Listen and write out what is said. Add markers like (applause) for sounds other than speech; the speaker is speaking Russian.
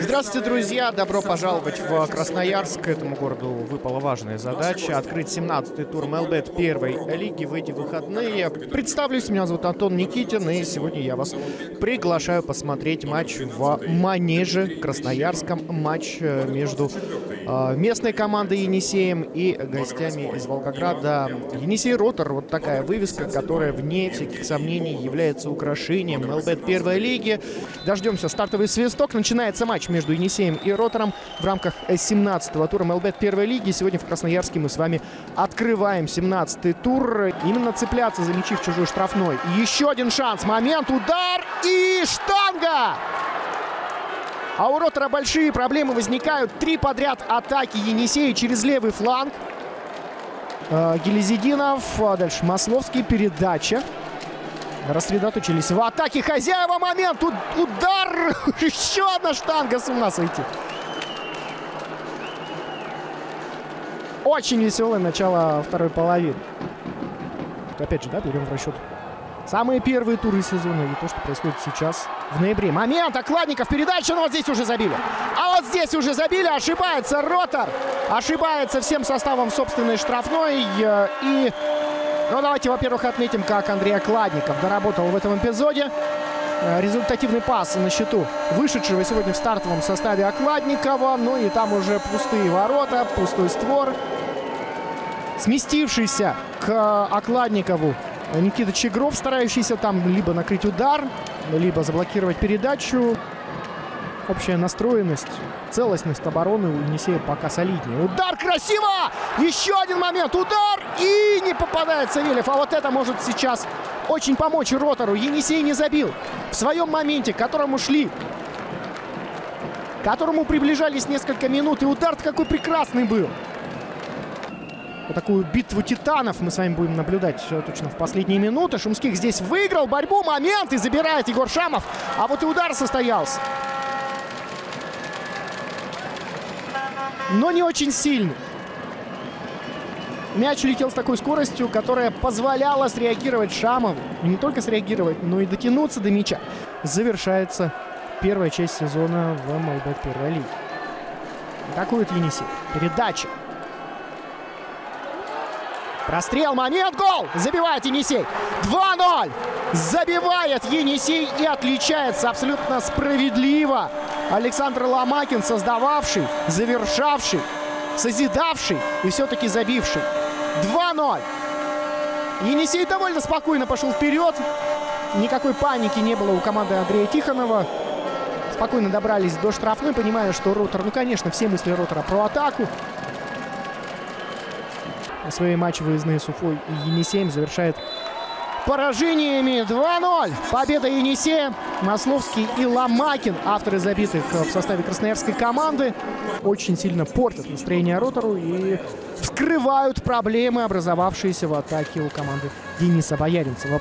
Здравствуйте, друзья! Добро пожаловать в Красноярск. Этому городу выпала важная задача открыть 17-й тур МЛБ первой лиги в эти выходные. Представлюсь, меня зовут Антон Никитин, и сегодня я вас приглашаю посмотреть матч в Манеже Красноярском. Матч между э, местной командой Енисеем и гостями из Волгограда. Енисей Ротор, вот такая вывеска, которая вне всяких сомнений является украшением МЛБ первой лиги. Дождемся стартовый свисток. Начинается матч между Енисеем и Ротором в рамках 17-го тура МЛБ первой лиги. Сегодня в Красноярске мы с вами открываем 17-й тур. Именно цепляться за мячи в чужой штрафной. Еще один шанс. Момент, удар и штанга! А у Ротора большие проблемы возникают. Три подряд атаки Енисея через левый фланг. Э, Гелезидинов, а дальше Масловский, передача. Рассредоточились в атаке хозяева. Момент, удар, (laughs) еще одна штанга, с ума сойти. Очень веселое начало второй половины. Опять же, да, берем в расчет Самые первые туры сезона и то, что происходит сейчас в ноябре. Момент, Окладников, передача, но вот здесь уже забили. А вот здесь уже забили, ошибается Ротор. Ошибается всем составом собственной штрафной. Э, и, ну давайте, во-первых, отметим, как Андрей Окладников доработал в этом эпизоде. Э, результативный пас на счету вышедшего сегодня в стартовом составе Окладникова. Ну и там уже пустые ворота, пустой створ. Сместившийся к Окладникову Никита Чегров, старающийся там либо накрыть удар, либо заблокировать передачу. Общая настроенность, целостность обороны у Енисея пока солиднее. Удар красиво! Еще один момент. Удар! И не попадает Савельев. А вот это может сейчас очень помочь Ротору. Енисей не забил. В своем моменте, к которому шли. К которому приближались несколько минут. И удар какой прекрасный был. Вот такую битву титанов мы с вами будем наблюдать точно в последние минуты. Шумских здесь выиграл борьбу, момент и забирает Егор Шамов. А вот и удар состоялся. Но не очень сильный. Мяч летел с такой скоростью, которая позволяла среагировать Шамову. И не только среагировать, но и дотянуться до мяча. Завершается первая часть сезона в МЛБ первой лиги. Атакует Енисей. Передача. Прострел, момент, гол! Забивает Енисей. 2-0. Забивает Енисей и отличается абсолютно справедливо. Александр Ломакин, создававший, завершавший, созидавший и все-таки забивший. 2-0. Енисей довольно спокойно пошел вперед. Никакой паники не было у команды Андрея Тихонова. Спокойно добрались до штрафной, понимая, что Ротор, ну, конечно, все мысли Ротора про атаку свои матчи выездные с Уфой и Енисеем завершает поражениями 2-0. Победа Енисея. Масловский и Ломакин, авторы забитых в составе красноярской команды, очень сильно портят настроение Ротору и вскрывают проблемы, образовавшиеся в атаке у команды Дениса Бояринцева.